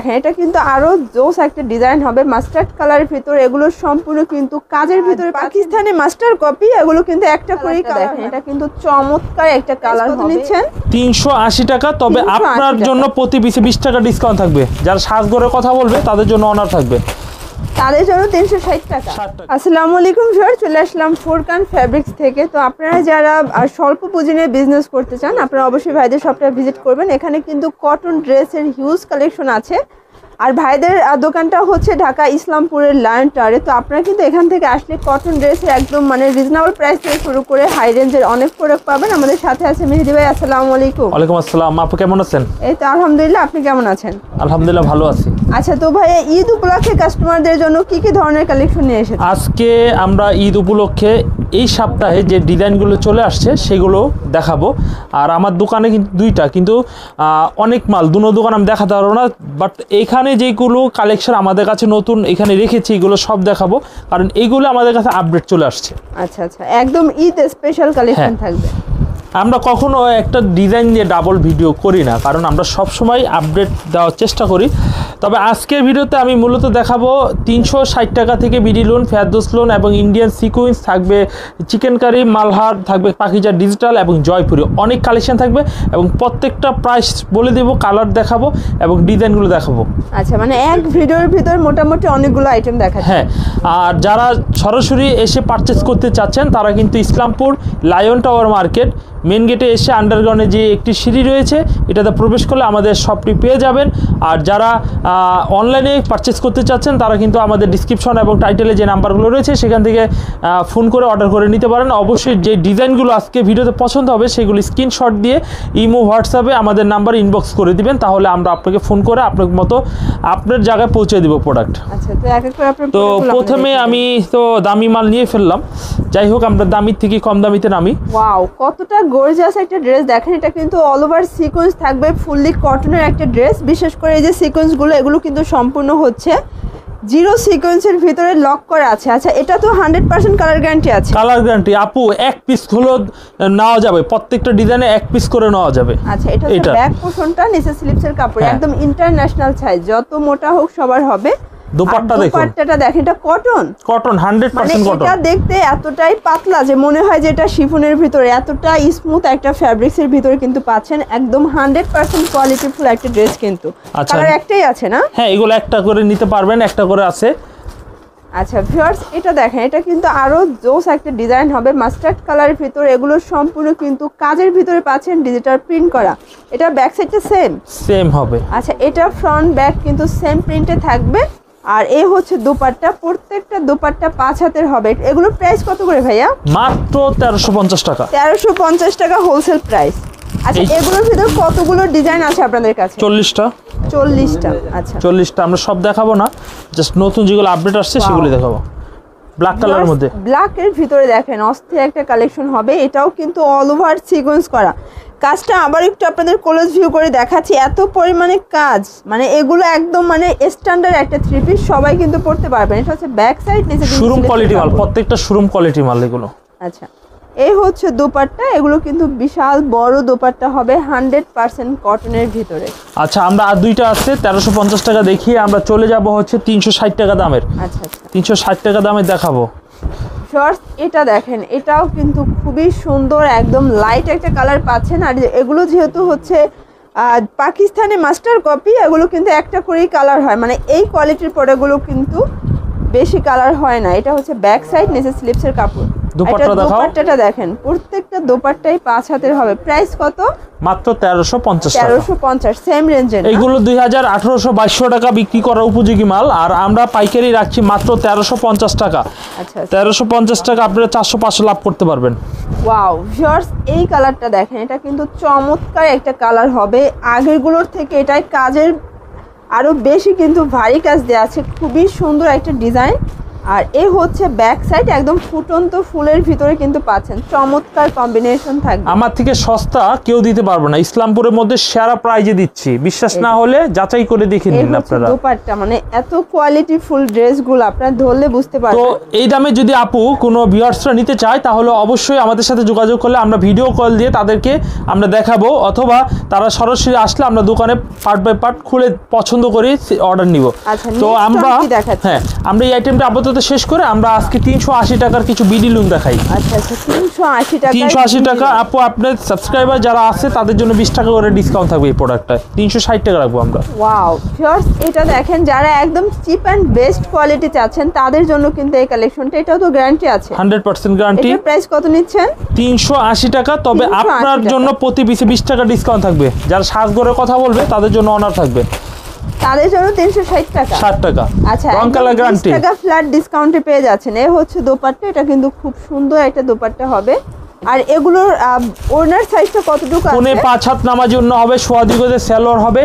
দেখেন এটা কিন্তু আরও জোস একটা ডিজাইন হবে। মাস্টার্ড কালারের ভিতর এগুলো সম্পূর্ণ কিন্তু কাজের ভিতরে পাকিস্তানি মাস্টার কপি এগুলো কিন্তু একটা করে দেখেন। এটা কিন্তু চমৎকার একটা কালার নিচ্ছেন? তিনশো আশি টাকা তবে 380 আপনার জন্য প্রতি পিসে বিশ টাকা ডিসকাউন্ট থাকবে। যারা সাজগরের কথা বলবে তাদের জন্য অনার থাকবে। তাদের জন্য তিনশো ষাট টাকা। আসসালামু আলাইকুম স্যার চলে আসলাম ফোরকান ফ্যাব্রিক্স থেকে। তো আপনারা যারা স্বল্প পুঁজি নিয়ে বিজনেস করতে চান আপনারা অবশ্যই ভাইদের শপটা ভিজিট করবেন। এখানে কিন্তু কটন ড্রেসের হিউজ কালেকশন আছে। আর ভাইদের দোকানটা হচ্ছে ঢাকা ইসলামপুরের লায়ন টারে তো আপনারা কিন্তু এখান থেকে আসলে কটন ড্রেসের একদম মানে রিজনেবল প্রাইস থেকে শুরু করে হাই রেঞ্জের অনেক প্রোডাক্ট পাবেন। আমাদের সাথে আছে মেহেদি ভাই আসসালামু আলাইকুম। ওয়ালাইকুম আসসালাম আপু কেমন আছেন? এই তো আলহামদুলিল্লাহ আপনি কেমন আছেন? আলহামদুলিল্লাহ ভালো আছি। আচ্ছা তো ভাই ঈদ উপলক্ষে কাস্টমারদের জন্য কি কি ধরনের কালেকশন নিয়ে এসেছেন? আজকে আমরা ঈদ উপলক্ষে এই সপ্তাহে যে ডিজাইনগুলো চলে আসছে সেগুলো দেখাবো। আর আমার দোকানে কিন্তু দুইটা কিন্তু অনেক মাল দুনো দোকান আমি দেখাতে পারব না বাট এইখানে যেগুলো কালেকশন আমাদের কাছে নতুন এখানে রেখেছি এগুলো সব দেখাবো কারণ এইগুলো আমাদের কাছে আপডেট চলে আসছে। আচ্ছা আচ্ছা একদম ঈদ স্পেশাল কালেকশন হ্যাঁ। থাকবে। আমরা কখনো একটা ডিজাইন দিয়ে ডাবল ভিডিও করি না কারণ আমরা সব সময় আপডেট দেওয়ার চেষ্টা করি। তবে আজকের ভিডিওতে আমি মূলত দেখাবো তিনশো ষাট টাকা থেকে বিডি লোন ফেরদোস লোন এবং ইন্ডিয়ান সিকুইন্স থাকবে চিকেন কারি মালহার থাকবে পাখিজা ডিজিটাল এবং জয়পুরি। অনেক কালেকশন থাকবে এবং প্রত্যেকটা প্রাইস বলে দেবো কালার দেখাবো এবং ডিজাইনগুলো দেখাবো। আচ্ছা মানে এক ভিডিওর ভিতর মোটামুটি অনেকগুলো আইটেম দেখাচ্ছে। হ্যাঁ আর যারা সরাসরি এসে পারচেস করতে চাচ্ছেন তারা কিন্তু Islampur lion tower market main গেটে এসে আন্ডারগ্রাউন্ডে যে একটি সিঁড়ি রয়েছে এটাতে প্রবেশ করলে আমাদের শপটি পেয়ে যাবেন। আর যারা অনলাইনে পারচেস করতে চাচ্ছেন তারা কিন্তু আমাদের ডিসক্রিপশন এবং টাইটেলে যে নাম্বারগুলো রয়েছে সেখান থেকে ফোন করে অর্ডার করে নিতে পারেন। অবশ্যই যে ডিজাইনগুলো আজকে ভিডিওতে পছন্দ হবে সেগুলো স্ক্রিনশট দিয়ে ইমো হোয়াটসঅ্যাপে আমাদের নাম্বার ইনবক্স করে দিবেন। তাহলে আমরা আপনাকে ফোন করে আপনার মতো আপনার জায়গায় পৌঁছে দেবো প্রোডাক্ট আচ্ছা তো প্রথমে আমি তো দামি মাল নিয়ে ফেললাম। যাই হোক আমরা দামির থেকে কম দামিতে নামি। ওয়াও কতটা গর্জিয়াস একটা ড্রেস দেখেন এটা কিন্তু অল ওভার সিকোয়েন্স থাকবে ফুললি কটনের একটা ড্রেস বিশেষ করে এই যে সিকোয়েন্সগুলো এগুলো কিন্তু সম্পূর্ণ হচ্ছে। জিরো সিকোয়েন্সের ভিতরে লক করা আছে। আচ্ছা এটা তো হান্ড্রেড পার্সেন্ট কালার গ্যারান্টি আছে। কালার গ্যারান্টি আপু এক পিস হলো নেওয়া যাবে। প্রত্যেকটা ডিজাইনে এক পিস করে নেওয়া যাবে। আচ্ছা এটা। ব্যাক পোর্শনটা নিচে স্লিপসের কাপড় হ্যাঁ। একদম ইন্টারন্যাশনাল সাইজ যত মোটা হোক সবার হবে। দোপাট্টা দেখুন। দোপাট্টাটা দেখেন এটা কটন কটন হান্ড্রেড মানে পার্সেন্ট কটন এটা দেখতে এতটাই পাতলা যে মনে হয় যে এটা শিফনের ভিতরে এতটা স্মুথ একটা ফ্যাব্রিক্সের ভিতরে কিন্তু পাচ্ছেন একদম হান্ড্রেড পার্সেন্ট কোয়ালিটিফুল একটা ড্রেস কিন্তু। আচ্ছা। কালার একটাই আছে না? হ্যাঁ এগুলো একটা করে নিতে পারবেন একটা করে আছে। আচ্ছা ভিউয়ার্স এটা দেখেন এটা কিন্তু আরও জোস একটা ডিজাইন হবে। মাস্টার্ড কালারের ভিতরে এগুলো সম্পূর্ণ কিন্তু কাজের ভিতরে পাচ্ছেন ডিজিটাল প্রিন্ট করা। এটা ব্যাক সাইডটা সেম সেম হবে। আচ্ছা এটা ফ্রন্ট ব্যাক কিন্তু সেম প্রিন্টে থাকবে। আর এই হচ্ছে দুপাট্টা প্রত্যেকটা দুপাট্টা পাঁচ হাতের হবে। এগুলোর প্রাইস কত করে ভাইয়া? মাত্র তেরোশো পঞ্চাশ টাকা। তেরোশো পঞ্চাশ টাকা হোলসেল প্রাইস আচ্ছা এগুলোর ভিতর কতগুলো ডিজাইন আছে আপনাদের কাছে? চল্লিশটা। চল্লিশটা আচ্ছা। চল্লিশটা আমরা সব দেখাবো না। জাস্ট নতুন যেগুলো আপডেট আসছে সেগুলো দেখাবো। ব্ল্যাক কালারের মধ্যে। ব্ল্যাক এর ভিতরে দেখেন অস্থির একটা কালেকশন হবে। এটাও কিন্তু অল ওভার সিকোয়েন্স করা। কাজটা আবার একটু আপনাদের ক্লোজ ভিউ করে দেখাচ্ছি। এত পরিমাণে কাজ মানে এগুলো একদম মানে স্ট্যান্ডার্ড একটা থ্রি পিস সবাই কিন্তু পড়তে পারবেন এটা হচ্ছে ব্যাক সাইড নিচে শোরুম কোয়ালিটি মাল প্রত্যেকটা শোরুম কোয়ালিটি মাল এগুলো। আচ্ছা এই হচ্ছে দোপাট্টা এগুলো কিন্তু বিশাল বড় দোপাট্টা হবে হান্ড্রেড পার্সেন্ট কটনের ভিতরে। আচ্ছা আমরা আর দুইটা আছে তেরোশো পঞ্চাশ টাকা দেখিয়ে আমরা চলে যাব হচ্ছে তিনশো ষাট টাকা দামের। আচ্ছা আচ্ছা। তিনশো ষাট টাকা দামের দেখাবো। শর্টস এটা দেখেন, এটাও কিন্তু খুবই সুন্দর, একদম লাইট একটা কালার পাচ্ছেন। আর এগুলো যেহেতু হচ্ছে পাকিস্তানে পাকিস্তানি মাস্টার কপি এগুলো কিন্তু একটা করেই কালার হয়। মানে এই কোয়ালিটির প্রোডাক্টগুলো কিন্তু বেশি কালার হয় না। এটা হচ্ছে ব্যাক সাইড নিচে স্লিপসের কাপড়। দোপাট্টা দেখাও। দোপাট্টাটা দেখেন প্রত্যেকটা দোপাট্টাই পাঁচ হাতের হবে। প্রাইস কত? মাত্র টাকা। সেম এইগুলো টাকা বিক্রি করার উপযোগী মাল আর আমরা পাইকারি রাখছি মাত্র তেরোশো পঞ্চাশ টাকা। আচ্ছা তেরোশো পঞ্চাশ টাকা আপনারা লাভ করতে পারবেন। ওয়াও ভিউয়ার্স এই কালারটা দেখেন এটা কিন্তু চমৎকার একটা কালার হবে। আগেরগুলোর থেকে এটাই কাজের আরও বেশি কিন্তু ভারী কাজ দেওয়া আছে। খুবই সুন্দর একটা ডিজাইন। আর এই হচ্ছে ব্যাক সাইড একদম ফুটন্ত ফুলের ভিতরে কিন্তু পাচ্ছেন। চমৎকার কম্বিনেশন থাকবে। আমার থেকে সস্তা কেউ দিতে পারবে না। ইসলামপুরের মধ্যে সেরা প্রাইজে দিচ্ছি। বিশ্বাস না হলে যাচাই করে দেখে নিন আপনারা। দোপাট্টা মানে এত কোয়ালিটি ফুল ড্রেসগুলো আপনারা ধরলে বুঝতে পারবেন। তো এই দামে যদি আপু কোনো ভিউয়ার্সরা নিতে চায় তাহলে অবশ্যই আমাদের সাথে যোগাযোগ করলে আমরা ভিডিও কল দিয়ে তাদেরকে আমরা দেখাবো অথবা তারা সরাসরি আসলে আমরা দোকানে পার্ট বাই পার্ট খুলে পছন্দ করে অর্ডার নিব। আচ্ছা, তো আমরা? হ্যাঁ আমরা এই আইটেমটা আপাতত শেষ করে আমরা আজকে তিনশো আশি টাকার কিছু বিডি লুম দেখাই। আচ্ছা আচ্ছা তিনশো আশি টাকা। আপু আপনার সাবস্ক্রাইবার যারা আছে তাদের জন্য বিশ টাকা করে ডিসকাউন্ট থাকবে এই প্রোডাক্টটায় তিনশো ষাট টাকা রাখব আমরা। ওয়াও এটা দেখেন যারা একদম চিপ অ্যান্ড বেস্ট কোয়ালিটি চাচ্ছেন তাদের জন্য কিন্তু এই কালেকশনটা এটাও তো গ্যারান্টি আছে। হান্ড্রেড পার্সেন্ট গ্যারান্টি প্রাইস কত নিচ্ছেন? তিনশো আশি টাকা তবে 380 আপনার জন্য প্রতি পিসে বিশ টাকা ডিসকাউন্ট থাকবে। যারা সাজগরে কথা বলবে তাদের জন্য অনার থাকবে। তাদের জন্য তিনশো ষাট টাকা। ষাট টাকা। আচ্ছা রং কালার গ্যারান্টি টাকা ফ্ল্যাট ডিসকাউন্টে পেয়ে যাচ্ছেন। এ হচ্ছে দোপাট্টা এটা কিন্তু খুব সুন্দর একটা দোপাট্টা হবে। আর এগুলোর ওনার সাইজটা কতটুকু আছে? পাঁচ হাত নামার জন্য হবে সোয়া দিগতে স্যালোয়ার হবে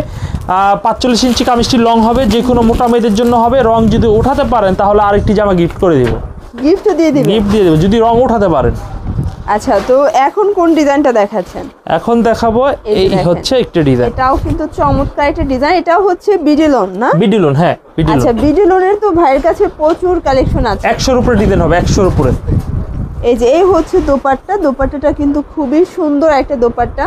পাঁচচল্লিশ ইঞ্চি কামিজটি লং হবে যে কোনো মোটা মেয়েদের জন্য হবে। রং যদি ওঠাতে পারেন তাহলে আরেকটি জামা গিফট করে দেবো। গিফট দিয়ে দিবেন? গিফট দিয়ে দেবো যদি রং ওঠাতে পারেন। আচ্ছা তো এখন কোন ডিজাইনটা দেখাচ্ছেন? এখন দেখাবো এই। হচ্ছে একটা ডিজাইন। এটাও কিন্তু চমৎকার একটা ডিজাইন এটাও হচ্ছে বিডিলন না? বিডিলন হ্যাঁ বিডিলন। আচ্ছা বিডিলনের তো ভাইয়ের কাছে প্রচুর কালেকশন আছে। 100 এর উপরে ডিজাইন হবে 100 এর উপরে। এই যে এই হচ্ছে দোপাট্টা দোপাট্টাটা কিন্তু খুবই সুন্দর একটা দোপাট্টা।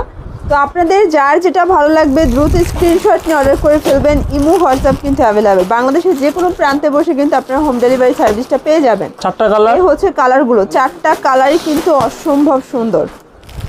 তো আপনাদের যার যেটা ভালো লাগবে দ্রুত স্ক্রিনশট নিয়ে অর্ডার করে ফেলবেন। ইমো হোয়াটসঅ্যাপ কিন্তু অ্যাভেলেবেল বাংলাদেশের যে কোনো প্রান্তে বসে কিন্তু আপনারা হোম ডেলিভারি সার্ভিসটা পেয়ে যাবেন। চারটা কালার এই হচ্ছে কালারগুলো চারটা কালারই কিন্তু অসম্ভব সুন্দর।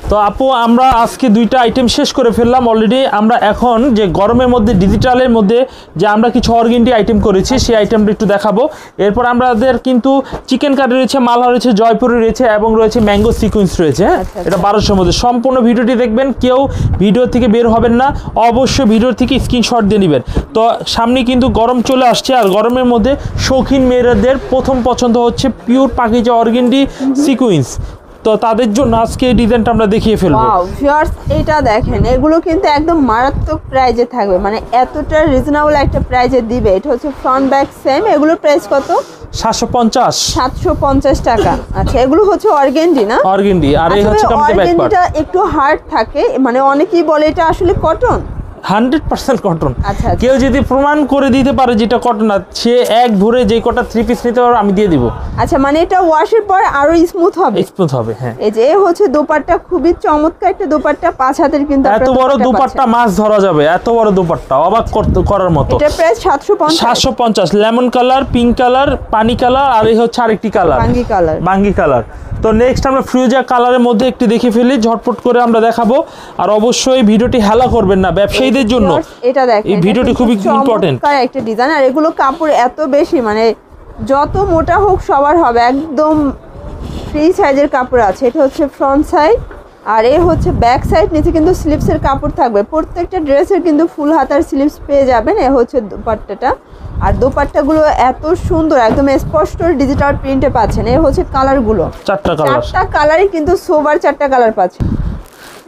তো আপু আমরা আজকে দুইটা আইটেম শেষ করে ফেললাম অলরেডি আমরা এখন যে গরমের মধ্যে ডিজিটালের মধ্যে যে আমরা কিছু অর্গেন্ডি আইটেম করেছি সেই আইটেমটা একটু দেখাবো। এরপর আমাদের কিন্তু চিকেন কারি রয়েছে মালহা রয়েছে জয়পুরি রয়েছে এবং রয়েছে ম্যাঙ্গো সিকুয়েন্স রয়েছে হ্যাঁ? আচ্ছা, আচ্ছা। এটা বারোশোর মধ্যে। সম্পূর্ণ ভিডিওটি দেখবেন কেউ ভিডিও থেকে বের হবেন না অবশ্যই ভিডিও থেকে স্ক্রিনশট দিয়ে নেবেন। তো সামনে কিন্তু গরম চলে আসছে আর গরমের মধ্যে শৌখিন মেয়েদের প্রথম পছন্দ হচ্ছে পিওর পাখিজা অর্গেন্ডি সিকুয়েন্স তো তাদের জন্য আজকে এই ডিজাইনটা আমরা দেখিয়ে ফেলব। ওয়াও ভিউয়ার্স এটা দেখেন এগুলো কিন্তু একদম মারাত্মক প্রাইজে থাকবে। মানে এতটা রিজনেবল একটা প্রাইজে দিবে। এটা হচ্ছে ফ্রন্ট ব্যাক সেম এগুলোর প্রাইস কত? সাতশো পঞ্চাশ। সাতশো পঞ্চাশ টাকা। আচ্ছা এগুলো হচ্ছে অর্গেন্ডি না? অর্গেন্ডি আর এই হচ্ছে কামিজের ব্যাক পার্ট একটু হার্ড থাকে। মানে অনেকেই বলে এটা আসলে কটন হান্ড্রেড পার্সেন্ট কটন আচ্ছা, আচ্ছা। কেউ যদি প্রমাণ করে দিতে পারে যেটা কটন না সে এক ভরে যে কটা থ্রি পিস নিতে পারবে আমি দিয়ে দিব। আচ্ছা মানে এটা ওয়াশের পর আরও স্মুথ হবে? স্মুথ হবে হ্যাঁ। এই যে হচ্ছে দোপাট্টা খুবই চমৎকার একটা দোপাট্টা পাঁচ হাতের কিন্তু এত বড় দোপাট্টা মাছ ধরা যাবে এত বড় দুপাট্টা অবাক করার মতো। এটা পঞ্চাশ। সাতশো পঞ্চাশ লেমন কালার পিঙ্ক কালার পানি কালার আর এই হচ্ছে আরেকটি কালার বাঙ্গি কালার বাঙ্গি কালার তো নেক্সট আমরা ফ্রিজা কালারের মধ্যে একটি দেখে ফেলি ঝটপট করে আমরা দেখাবো। আর অবশ্যই ভিডিওটি হেলা করবেন না ব্যবসায়ীদের জন্য। এটা দেখেন এই ভিডিওটি খুবই ইম্পর্টেন্ট একটা ডিজাইন আর এগুলো কাপড় এত বেশি মানে যত মোটা হোক সবার হবে একদম ফ্রি সাইজের কাপড় আছে। এটা হচ্ছে ফ্রন্ট সাইড আর এ হচ্ছে ব্যাক সাইড নিচে কিন্তু স্লিপসের কাপড় থাকবে। প্রত্যেকটা ড্রেসের কিন্তু ফুল হাতার স্লিপস পেয়ে যাবেন এ হচ্ছে দোপাট্টাটা। আর দোপাট্টাগুলো এত সুন্দর একদম স্পষ্ট ডিজিটাল প্রিন্টে পাচ্ছেন এ হচ্ছে কালারগুলো চারটা কালার চারটা কালারই কিন্তু সোবার চারটা কালার পাচ্ছেন।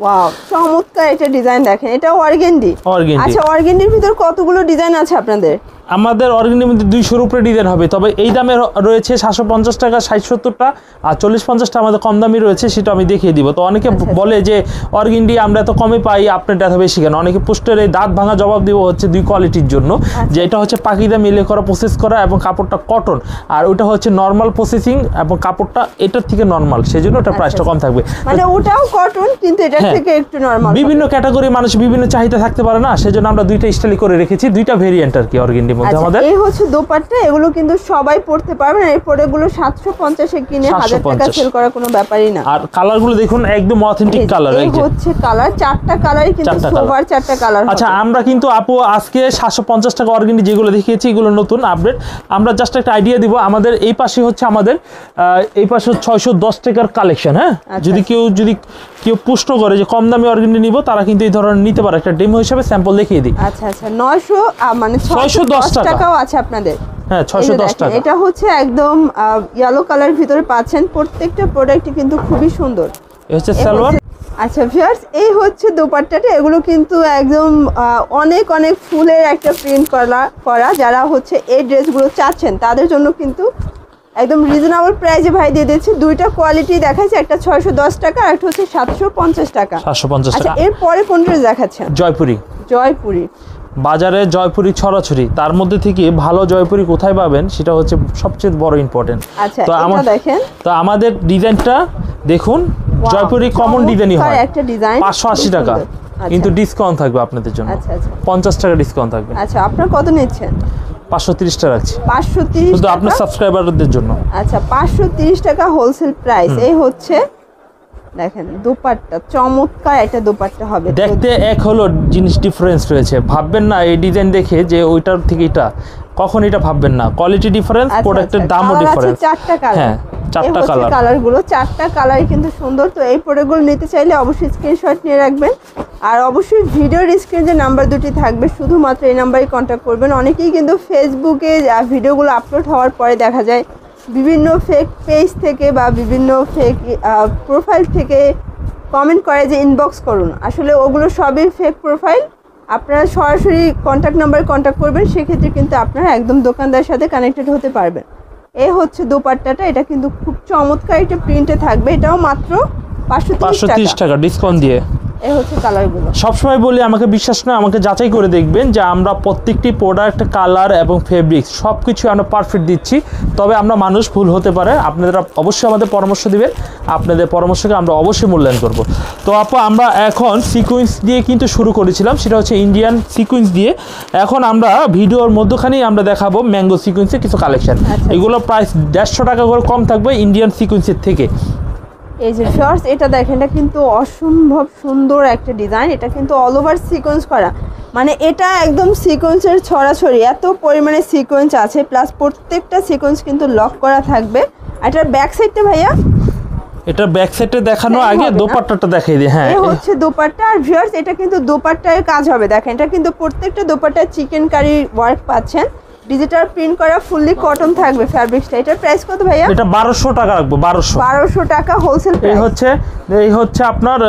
ওয়াও চমৎকার এটা ডিজাইন দেখেন এটা অর্গেন্ডি আচ্ছা অর্গেন্ডির ভিতর কতগুলো ডিজাইন আছে আপনাদের? আমাদের অর্গানিক মধ্যে দুইশোর উপরে ডিজাইন হবে তবে এই দামে রয়েছে সাতশো পঞ্চাশ টাকা ষাট সত্তরটা আর চল্লিশ পঞ্চাশটা আমাদের কম দামি রয়েছে সেটা আমি দেখিয়ে দিব তো অনেকে আচ্ছা, আচ্ছা। বলে যে অর্গিন্ডি আমরা এত কমে পাই আপনারটা এত বেশি কেন অনেকে পোস্টের এই দাঁত ভাঙা জবাব দিব হচ্ছে দুই কোয়ালিটির জন্য আচ্ছা। যে এটা হচ্ছে পাখিদা মিলে করা প্রসেস করা এবং কাপড়টা কটন আর ওটা হচ্ছে নর্মাল প্রসেসিং এবং কাপড়টা এটার থেকে নর্মাল সেই জন্য ওটা প্রাইসটা কম থাকবে মানে ওটাও কটন কিন্তু এটার হ্যাঁ। থেকে একটু নরমাল বিভিন্ন ক্যাটাগরি মানুষ বিভিন্ন চাহিদা থাকতে পারে না সেজন্য আমরা দুইটা স্টাইলি করে রেখেছি দুইটা ভেরিয়েন্ট আর কি অর্গিন্ডির মধ্যে আচ্ছা আমাদের? এই হচ্ছে দোপাট্টা এগুলো কিন্তু সবাই পড়তে পারবেন এই প্রোডাক্টগুলো সাতশো পঞ্চাশে কিনে হাজার টাকা 750 সেল করা কোনো ব্যাপারই না। আর কালারগুলো দেখুন একদম অথেন্টিক কালার এই হচ্ছে কালার চারটা কালারই কিন্তু সোবার চারটা কালার আচ্ছা আমরা কিন্তু আপু আজকে সাতশো পঞ্চাশ টাকা অর্গেনিক যেগুলো দেখিয়েছি এগুলো নতুন আপডেট আমরা জাস্ট একটা আইডিয়া দিব আমাদের এই পাশে হচ্ছে আমাদের এই পাশে ছয়শো দশ টাকার কালেকশন হ্যাঁ? আচ্ছা, যদি কেউ যদি কেউ পুষ্ট করে যে কম দামি অর্গেনিক নিব তারা কিন্তু এই ধরনের নিতে পারে। একটা ডেমো হিসেবে স্যাম্পল দেখিয়ে দিই। আচ্ছা আচ্ছা নয়শো মানে 610 ছয়শো দশ টাকাও আছে আপনাদের। হ্যাঁ এই ছয়শো যে দশ দেখেন, টাকা। এটা হচ্ছে একদম ইয়েলো কালার ভিতরে পাচ্ছেন। প্রত্যেকটা প্রোডাক্টই কিন্তু খুবই সুন্দর। এ হচ্ছে সালোয়ার আচ্ছা ভিউয়ার্স এই হচ্ছে দোপাট্টাটা। এগুলো কিন্তু একদম অনেক অনেক ফুলের একটা প্রিন্ট করা করা। যারা হচ্ছে এই ড্রেসগুলো চাচ্ছেন তাদের জন্য কিন্তু একদম রিজনেবল প্রাইসে ভাই দিয়ে দিচ্ছে দুইটা কোয়ালিটি দেখাচ্ছে একটা ছয়শো দশ টাকা আর একটা হচ্ছে সাতশো পঞ্চাশ টাকা। সাতশো পঞ্চাশ আচ্ছা টাকা। এরপরে কোনটা দেখাচ্ছেন জয়পুরি। জয়পুরি। বাজারে জয়পুরি ছড়াছড়ি। তার মধ্যে থেকে ভালো জয়পুরি কোথায় পাবেন সেটা হচ্ছে সবচেয়ে বড় ইম্পর্টেন্ট আচ্ছা তো আমার দেখেন। তো আমাদের ডিজাইনটা দেখুন জয়পুরি কমন ডিজাইনই হয়। একটা ডিজাইন পাঁচশো আশি খুব টাকা। আচ্ছা। কিন্তু ডিসকাউন্ট থাকবে আপনাদের জন্য। আচ্ছা আচ্ছা। পঞ্চাশ টাকা ডিসকাউন্ট থাকবে। আচ্ছা আপনার কত নিচ্ছেন? পাঁচশো ত্রিশ টাকা রাখছি। পাঁচশো তিরিশ শুধু আপনার সাবস্ক্রাইবারদের জন্য। আচ্ছা পাঁচশো তিরিশ টাকা হোলসেল প্রাইস এই হচ্ছে দেখেন দুপাট্টা চমৎকার একটা দুপাট্টা হবে। দেখতে এক হলো জিনিস ডিফারেন্স রয়েছে। ভাববেন না এই ডিজাইন দেখে যে ওইটার থেকে এটা কখন এটা ভাববেন না। কোয়ালিটি ডিফারেন্স প্রোডাক্টের দামও ডিফারেন্স চারটা কালার হ্যাঁ চারটা কালার কালারগুলো চারটা কালারই কিন্তু সুন্দর। তো এই প্রোডাক্টগুলো নিতে চাইলে অবশ্যই স্ক্রিনশট নিয়ে রাখবেন। আর অবশ্যই ভিডিওর স্ক্রিনে যে নাম্বার দুটি থাকবে শুধুমাত্র এই নাম্বারে কন্ট্যাক্ট করবেন। অনেকেই কিন্তু ফেসবুকে ভিডিওগুলো আপলোড হওয়ার পরে দেখা যায় বিভিন্ন ফেক পেজ থেকে বা বিভিন্ন ফেক প্রোফাইল থেকে কমেন্ট করে যে ইনবক্স করুন। আসলে ওগুলো সবই ফেক প্রোফাইল আপনারা সরাসরি কন্ট্যাক্ট নাম্বারে কন্ট্যাক্ট করবেন, সেক্ষেত্রে কিন্তু আপনারা একদম দোকানদারের সাথে কানেক্টেড হতে পারবেন। এ হচ্ছে দোপাট্টাটা, এটা কিন্তু খুব চমৎকার একটা প্রিন্টে থাকবে। এটাও মাত্র পাঁচশো টাকা। ডিসকাউন্ট দিয়ে। এই হচ্ছে কালারগুলো। সবসময় বলি আমাকে বিশ্বাস নয় আমাকে যাচাই করে দেখবেন যে আমরা প্রত্যেকটি প্রোডাক্ট কালার এবং ফেব্রিক্স সব কিছু আমরা পারফেক্ট দিচ্ছি। তবে আমরা মানুষ ভুল হতে পারে। আপনারা অবশ্যই আমাদের পরামর্শ দিবেন। আপনাদের পরামর্শকে আমরা অবশ্যই মূল্যায়ন করব। তো আপু আমরা এখন সিকুয়েন্স দিয়ে কিন্তু শুরু করেছিলাম। সেটা হচ্ছে ইন্ডিয়ান সিকুয়েন্স দিয়ে। এখন আমরা ভিডিওর মধ্যখানেই আমরা দেখাবো ম্যাঙ্গো সিকুয়েন্সের কিছু কালেকশন আচ্ছা। এগুলো প্রাইস দেড়শো টাকা করে কম থাকবে ইন্ডিয়ান সিকুয়েন্সের থেকে। এই যে শর্টস এটা দেখেন এটা কিন্তু অসম্ভব সুন্দর একটা ডিজাইন এটা কিন্তু অল ওভার সিকোয়েন্স করা। মানে এটা একদম সিকোয়েন্সের ছড়াছড়ি এত পরিমাণে সিকোয়েন্স আছে প্লাস প্রত্যেকটা সিকোয়েন্স কিন্তু লক করা থাকবে। এটার ব্যাক সাইডটা ভাইয়া? এটা ব্যাক সাইডে দেখানো আগে দোপাট্টাটা দেখাই দিই হ্যাঁ। এই হচ্ছে দোপাট্টা আর ভিউয়ার্স এটা কিন্তু দোপাট্টার কাজ হবে। দেখেন এটা কিন্তু প্রত্যেকটা দোপাট্টায় চিকেন কারি ওয়ার্ক পাচ্ছেন। ডিজিটাল প্রিন্ট করা ফুললি কটন থাকবে ফ্যাব্রিক্সটা এটার প্রাইস কত ভাইয়া? এটা বারোশো টাকা রাখব বারোশো। বারোশো টাকা হোলসেল প্রাইস এই হচ্ছে এই হচ্ছে আপনার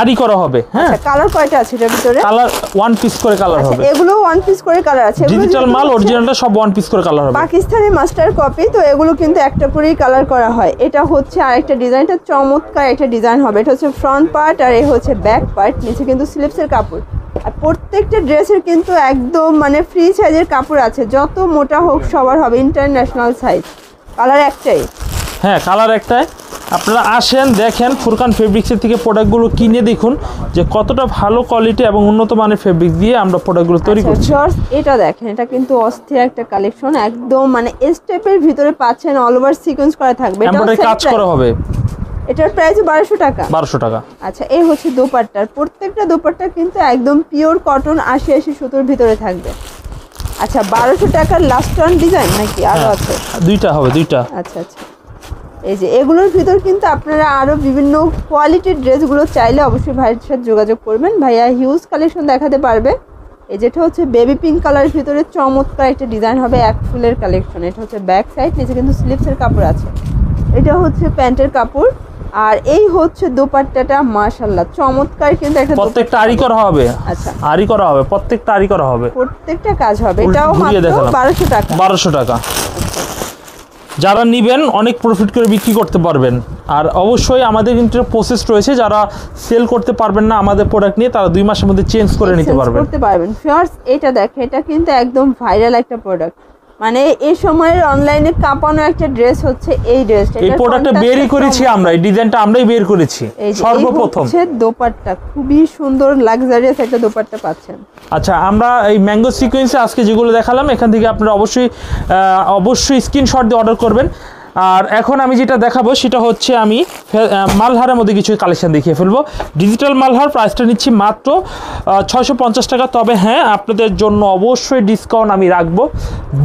আরি করা হবে হ্যাঁ? আচ্ছা কালার কয়টা আছে এটার ভিতরে? কালার ওয়ান পিস করে কালার আচ্ছা হবে। এগুলো ওয়ান পিস করে কালার আছে। ডিজিটাল মাল অরিজিনালটা সব ওয়ান পিস করে কালার হবে। পাকিস্তানি মাস্টার কপি তো এগুলো কিন্তু একটা করেই কালার করা হয়। এটা হচ্ছে আরেকটা ডিজাইনটা চমৎকার একটা ডিজাইন হবে। এটা হচ্ছে ফ্রন্ট পার্ট আর এই হচ্ছে ব্যাক পার্ট নিচে কিন্তু স্লিপসের কাপড়। প্রত্যেকটা ড্রেসের কিন্তু একদম মানে ফ্রি সাইজের কাপড় আছে। যত মোটা হোক সবার হবে ইন্টারন্যাশনাল সাইজ কালার একটাই। হ্যাঁ কালার একটাই। আপনারা আসেন দেখেন ফুরকান ফেব্রিক্সের থেকে প্রোডাক্টগুলো কিনে দেখুন যে কতটা ভালো কোয়ালিটি এবং উন্নত মানের ফেব্রিক দিয়ে আমরা প্রোডাক্টগুলো তৈরি আচ্ছা, করছি। এটা দেখেন এটা কিন্তু অস্থির একটা কালেকশন একদম মানে স্টেপের ভিতরে পাচ্ছেন অল ওভার সিকোয়েন্স করা থাকবে। কাজ করা হবে। এটার প্রাইস বারোশো টাকা। বারোশো টাকা। আচ্ছা এই হচ্ছে দোপাট্টার। প্রত্যেকটা দোপাট্টা কিন্তু একদম পিওর কটন আশি আশি সুতোর ভিতরে থাকবে। আচ্ছা বারোশো টাকার লাস্ট ওয়ান ডিজাইন নাকি আরও হ্যাঁ। আছে? দুইটা হবে দুইটা। আচ্ছা আচ্ছা। এই যে এগুলোর ভিতর কিন্তু আপনারা আরও বিভিন্ন কোয়ালিটির ড্রেসগুলো চাইলে অবশ্যই ভাইয়ের সাথে যোগাযোগ করবেন। ভাইয়া হিউজ কালেকশন দেখাতে পারবে। এই যেটা হচ্ছে বেবি পিঙ্ক কালারের ভিতরে চমৎকার একটা ডিজাইন হবে এক ফুলের কালেকশন এটা হচ্ছে ব্যাক সাইড নিচে কিন্তু স্লিপসের কাপড় আছে। এটা হচ্ছে প্যান্টের কাপড়। আর এই হচ্ছে দোপাট্টাটা মাশাল্লাহ চমৎকার কিন্তু একটা প্রত্যেকটা আরি করা হবে। আচ্ছা। আরি করা হবে প্রত্যেকটা আরি করা হবে। প্রত্যেকটা কাজ হবে। এটাও মাত্র দেখালাম। বারোশো টাকা। বারোশো টাকা। যারা নিবেন অনেক প্রফিট করে বিক্রি করতে পারবেন। আর অবশ্যই আমাদের কিন্তু প্রসেস রয়েছে। যারা সেল করতে পারবেন না আমাদের প্রোডাক্ট নিয়ে তারা দুই মাসের মধ্যে চেঞ্জ করে নিতে পারবেন। করতে পারবেন। ফার্স্ট এটা দেখেন এটা কিন্তু একদম ভাইরাল একটা প্রোডাক্ট মানে এই সময়ের অনলাইনে কাঁপানো একটা ড্রেস হচ্ছে এই ড্রেসটা এই প্রোডাক্টটা বেরই করেছি আমরা এই ডিজাইনটা আমরাই বের করেছি সর্বপ্রথম। হচ্ছে দোপাট্টা খুবই সুন্দর লাক্সারিয়াস একটা দোপাট্টা পাচ্ছেন। আচ্ছা আমরা এই ম্যাঙ্গো সিকোয়েন্সে আজকে যেগুলো দেখালাম এখান থেকে আপনারা অবশ্যই অবশ্যই স্ক্রিনশট দিয়ে অর্ডার করবেন। আর এখন আমি যেটা দেখাবো সেটা হচ্ছে আমি মালহারের মধ্যে কিছু কালেকশন দেখিয়ে ফেলব। ডিজিটাল মালহার প্রাইসটা নিচ্ছি মাত্র ছয়শো পঞ্চাশ টাকা। তবে হ্যাঁ আপনাদের জন্য অবশ্যই ডিসকাউন্ট আমি রাখব।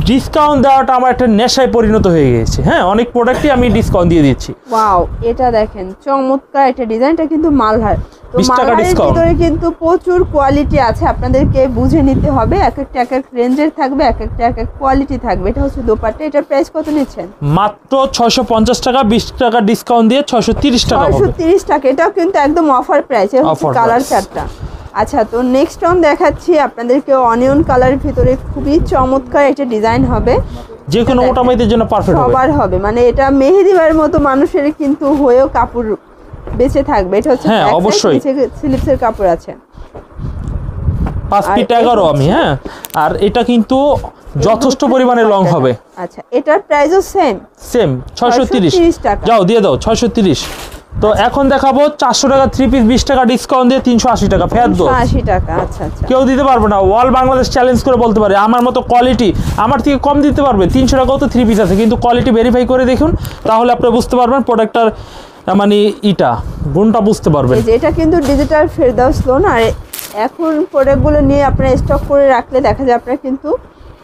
ডিসকাউন্ট দেওয়াটা আমার একটা নেশায় পরিণত হয়ে গেছে। হ্যাঁ অনেক প্রোডাক্টই আমি ডিসকাউন্ট দিয়ে দিচ্ছি। ওয়াও এটা দেখেন চমৎকার এটা ডিজাইনটা কিন্তু মালহার। তো 20 টাকা মালহারের ভিতরে কিন্তু প্রচুর কোয়ালিটি আছে আপনাদেরকে বুঝে নিতে হবে। এক একটা এক এক রেঞ্জের থাকবে এক একটা এক এক কোয়ালিটি থাকবে। এটা হচ্ছে দোপাট্টা এটার প্রাইস কত নিচ্ছেন? মাত্র ছয়শো পঞ্চাশ টাকা বিশ টাকা ডিসকাউন্ট দিয়ে ছয়শো তিরিশ টাকা ছয়শো হবে তিরিশ টাকা এটাও কিন্তু একদম অফার প্রাইস Offer কালার। চারটা আচ্ছা তো নেক্সট অন দেখাচ্ছি আপনাদেরকে অনিয়ন কালারের ভিতরে খুবই চমৎকার একটা ডিজাইন হবে। যে কোনো। মোটামুটির জন্য পারফেক্ট হবে। সবার হবে মানে এটা মেহেদি বারের মতো মানুষের কিন্তু হয়েও কাপড় বেঁচে থাকবে। এটা হচ্ছে হ্যাঁ, অবশ্যই। স্লিপসের কাপড় আছে। পাঁচ ফিট এগারো আমি হ্যাঁ? আর এটা কিন্তু যথেষ্ট পরিমাণে লং হবে। আচ্ছা এটার প্রাইসও সেম সেম ছয়শো তিরিশ। 630 টাকা। যাও দিয়ে দাও ছয়শো তিরিশ। তো এখন দেখাবো চারশো টাকা থ্রি পিস বিশ টাকা ডিসকাউন্ট দিয়ে তিনশো আশি টাকা ফেরত আশি টাকা আচ্ছা আচ্ছা। কেউ দিতে পারবে না অল বাংলাদেশ চ্যালেঞ্জ করে বলতে পারে আমার মতো কোয়ালিটি আমার থেকে কম দিতে পারবে তিনশো টাকাও তো থ্রি পিস আছে কিন্তু কোয়ালিটি ভেরিফাই করে দেখুন তাহলে আপনি বুঝতে পারবেন প্রোডাক্টটার মানে ইটা গুণটা বুঝতে পারবেন। যে এটা কিন্তু ডিজিটাল ফেরদাউস লোন আর এখন প্রোডাক্টগুলো নিয়ে আপনারা স্টক করে রাখলে দেখা যায় আপনারা কিন্তু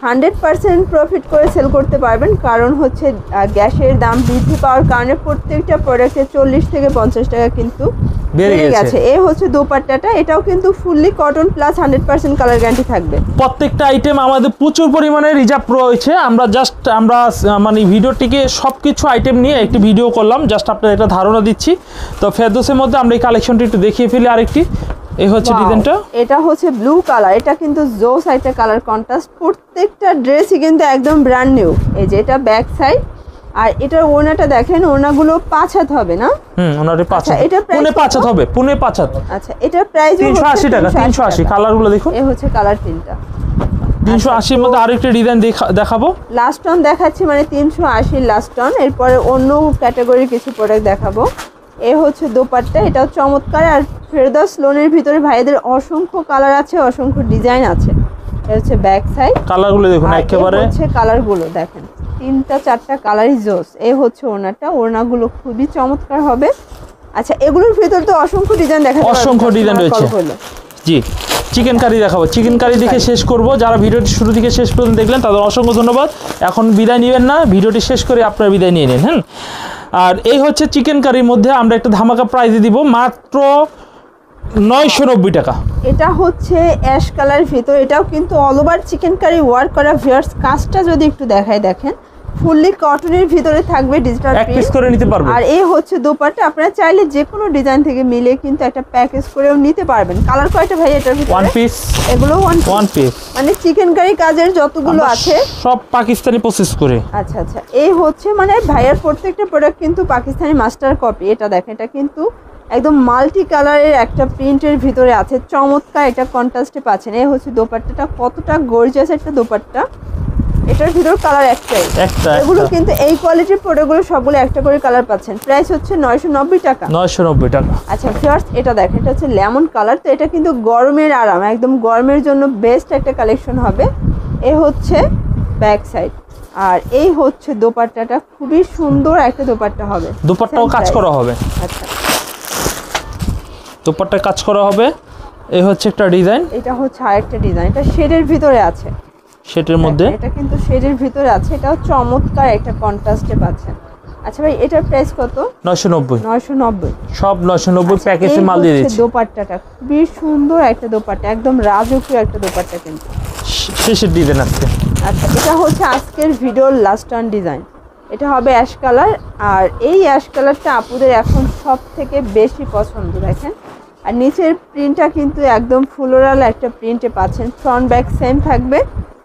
হান্ড্রেড পার্সেন্ট প্রফিট করে সেল করতে পারবেন। কারণ হচ্ছে গ্যাসের দাম বৃদ্ধি পাওয়ার কারণে প্রত্যেকটা প্রোডাক্টে চল্লিশ থেকে পঞ্চাশ টাকা কিন্তু বেড়ে গেছে। এ হচ্ছে দোপাট্টাটা। এটাও কিন্তু fully cotton plus hundred percent colour guarantee থাকবে। প্রত্যেকটা আইটেম আমাদের প্রচুর পরিমাণে রিজার্ভ রয়েছে। আমরা জাস্ট আমরা মানে ভিডিওটিকে সব কিছু আইটেম নিয়ে একটি ভিডিও করলাম। জাস্ট আপনাদের একটা ধারণা দিচ্ছি। তো ফেরদোসের মধ্যে আমরা এই কালেকশনটি একটু দেখিয়ে ফেলি আরেকটি। এই হচ্ছে ডিজাইনটা? এটা হচ্ছে ব্লু কালার এটা কিন্তু জোস একটা কালার কন্ট্রাস্ট প্রত্যেকটা ড্রেসই কিন্তু একদম ব্র্যান্ড নিউ এই যে এটা ব্যাক সাইড আর এটার ওনাটা দেখেন ওনাগুলো পাঁচ হাত হবে না? হুম ওনারে পাঁচ আচ্ছা, price পুনে পাঁচ হাত কত? হবে পুনে পাঁচ হাত। আচ্ছা এটার প্রাইস তিনশো আশি টাকা তিনশো আশি কালারগুলো দেখুন। এ হচ্ছে কালার তিনটা। তিনশো আশির মধ্যে আরেকটি ডিজাইন দেখাবো। লাস্ট টন দেখাচ্ছি মানে তিনশো আশির লাস্ট টন এরপরে অন্য ক্যাটাগরির কিছু প্রোডাক্ট দেখাবো। এ হচ্ছে দোপাট্টা এটাও চমৎকার। আর ফেরদাস লোনের ভিতরে ভাইদের অসংখ্য কালার আছে অসংখ্য ডিজাইন আছে। এটা হচ্ছে ব্যাক সাইড কালারগুলো দেখুন আর এ একেবারে। হচ্ছে কালারগুলো দেখেন। তিনটা চারটা কালারই জোস এ হচ্ছে ওনাটা ওনাগুলো খুবই চমৎকার হবে। আচ্ছা এগুলোর ভিতর তো অসংখ্য ডিজাইন দেখা অসংখ্য ডিজাইন রয়েছে। জি চিকেন কারি দেখাবো। চিকেন কারি দেখে শেষ করব। যারা ভিডিওটি শুরু থেকে শেষ পর্যন্ত দেখলেন তাদের অসংখ্য ধন্যবাদ। এখন বিদায় নেবেন না। ভিডিওটি শেষ করে আপনারা বিদায় নিয়ে নিন হ্যাঁ? আর এই হচ্ছে চিকেন কারির মধ্যে আমরা একটা ধামাকা প্রাইজে দিব মাত্র নয়শো নব্বই টাকা। এটা হচ্ছে অ্যাশ কালার ভিতর, এটাও কিন্তু all over chicken curry work করা ভিয়ার্স কাজটা যদি একটু দেখায় দেখেন ফুললি কটনের ভিতরে থাকবে ডিজিটাল এক পিস করে নিতে পারবেন আর এই হচ্ছে দোপাট্টা। আপনারা চাইলে যে কোনো ডিজাইন থেকে মিলে কিন্তু একটা প্যাকেজ করেও নিতে পারবেন। কালার কয়টা ভাই এটার ওয়ান পিস এগুলো ওয়ান ওয়ান পিস মানে চিকেন কারি কাজের যতগুলো আছে। সব পাকিস্তানি প্রসেস করে। আচ্ছা আচ্ছা। এই হচ্ছে মানে ভাইয়ার প্রত্যেকটা প্রোডাক্ট কিন্তু পাকিস্তানি মাস্টার কপি এটা দেখেন এটা কিন্তু একদম মাল্টি কালারের একটা প্রিন্টের ভিতরে আছে। চমৎকার একটা কন্ট্রাস্টে পাচ্ছেন। এই হচ্ছে দোপাট্টাটা। কতটা গর্জিয়াস একটা দোপাট্টা। এটার ভিতর কালার একটাই একটা এগুলো কিন্তু এই কোয়ালিটির প্রোডাক্টগুলো সবগুলো একটা করে কালার পাচ্ছেন। প্রাইস হচ্ছে নয়শো নব্বই টাকা। নয়শো নব্বই টাকা। আচ্ছা ফার্স্ট এটা দেখেন এটা হচ্ছে লেমন কালার তো এটা কিন্তু গরমের আরাম একদম গরমের জন্য বেস্ট একটা কালেকশন হবে। এ হচ্ছে ব্যাক সাইড আর এই হচ্ছে দোপাট্টাটা খুবই সুন্দর একটা দোপাট্টা হবে। দুপাট্টাও Same কাজ করা হবে। আচ্ছা। দুপাট্টায় কাজ করা হবে। এই হচ্ছে একটা ডিজাইন এটা হচ্ছে আরেকটা ডিজাইন এটা শেডের ভিতরে আছে। সেটের মধ্যে? এটা কিন্তু শেডের ভিতরে আছে এটাও চমৎকার একটা কন্ট্রাস্টে পাচ্ছেন। আচ্ছা ভাই এটার প্রাইস কত? নয়শো নব্বই। নয়শো নব্বই। সব নয়শো নব্বই প্যাকেজে মাল দিয়ে দিচ্ছি দোপাট্টাটা। খুবই সুন্দর একটা দোপাট্টা একদম রাজকীয় একটা দোপাট্টা কিন্তু। শেষের ডিজাইন আজকে। আচ্ছা এটা হচ্ছে আজকের ভিডিওর লাস্ট টার্ন ডিজাইন এটা হবে অ্যাশ কালার আর এই অ্যাশ কালারটা আপুদের এখন সব থেকে বেশি পছন্দ দেখেন। আর নিচের প্রিন্টটা কিন্তু একদম ফ্লোরাল একটা প্রিন্টে পাচ্ছেন। ফ্রন্ট ব্যাক সেম থাকবে।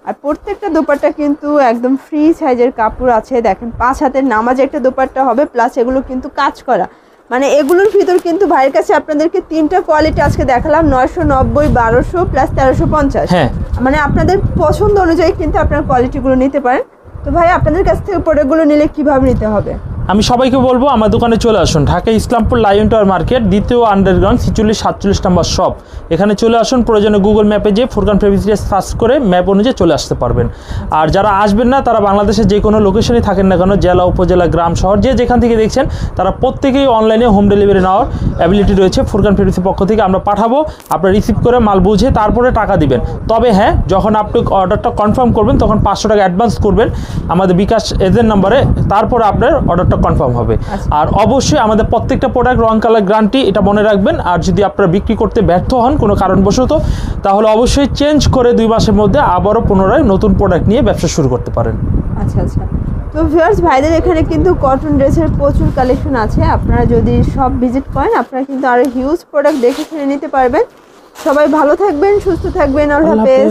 আর প্রত্যেকটা দোপাট্টা কিন্তু একদম ফ্রি সাইজের কাপড় আছে। দেখেন পাঁচ হাতের নামাজ একটা দোপাট্টা হবে প্লাস এগুলো কিন্তু কাজ করা। মানে এগুলোর ভিতর কিন্তু ভাইয়ের কাছে আপনাদেরকে তিনটা কোয়ালিটি আজকে দেখালাম নয়শো নব্বই বারোশো প্লাস তেরোশো পঞ্চাশ। হ্যাঁ। মানে আপনাদের পছন্দ অনুযায়ী কিন্তু আপনার কোয়ালিটিগুলো নিতে পারেন। তো ভাই আপনাদের কাছ থেকে প্রোডাক্টগুলো নিলে কীভাবে নিতে হবে? আমি সবাইকে বলব, আমার দোকানে চলে আসুন। Dhaka Islampur lion tower market, দ্বিতীয় আন্ডারগ্রাউন্ড ছিচল্লিশ, সাতচল্লিশ নাম্বার শপ এখানে চলে আসুন, প্রয়োজনে গুগল ম্যাপে যেয়ে ফুরকান ফেভিসিটি সার্চ করে ম্যাপ অনুযায়ী চলে আসতে পারবেন। আর যারা আসবেন না, তারা বাংলাদেশের যে কোনো লোকেশনে থাকেন না কেন, জেলা, উপজেলা, গ্রাম, শহর, যে যেখান থেকে দেখছেন, তারা প্রত্যেকেই অনলাইনে হোম ডেলিভারি নেওয়ার অ্যাবিলিটি রয়েছে ফুরকান ফেভিসির পক্ষ থেকে। আমরা পাঠাবো, আপনারা রিসিভ করে মাল বুঝে তারপরে টাকা দিবেন। তবে হ্যাঁ যখন আপনি অর্ডারটা কনফার্ম করবেন, তখন পাঁচশো টাকা অ্যাডভান্স করবেন। আমাদের বিকাশ এজেন্ট নাম্বারে তারপরে আপনার অর্ডারটা কনফার্ম হবে। আচ্ছা। আর অবশ্যই আমাদের প্রত্যেকটা প্রোডাক্ট রং কালার গ্যারান্টি এটা মনে রাখবেন। আর যদি আপনারা বিক্রি করতে ব্যর্থ হন কোনো কারণবশত তাহলে অবশ্যই চেঞ্জ করে দুই মাসের মধ্যে আবারও পুনরায় নতুন প্রোডাক্ট নিয়ে ব্যবসা শুরু করতে পারেন। আচ্ছা আচ্ছা। তো ভিউয়ার্স ভাইদের এখানে কিন্তু কটন ড্রেসের প্রচুর কালেকশন আছে। আপনারা যদি সব ভিজিট করেন আপনারা কিন্তু আরও হিউজ প্রোডাক্ট দেখে শুনে নিতে পারবেন। সবাই ভালো থাকবেন সুস্থ থাকবেন। আল্লাহ হাফেজ।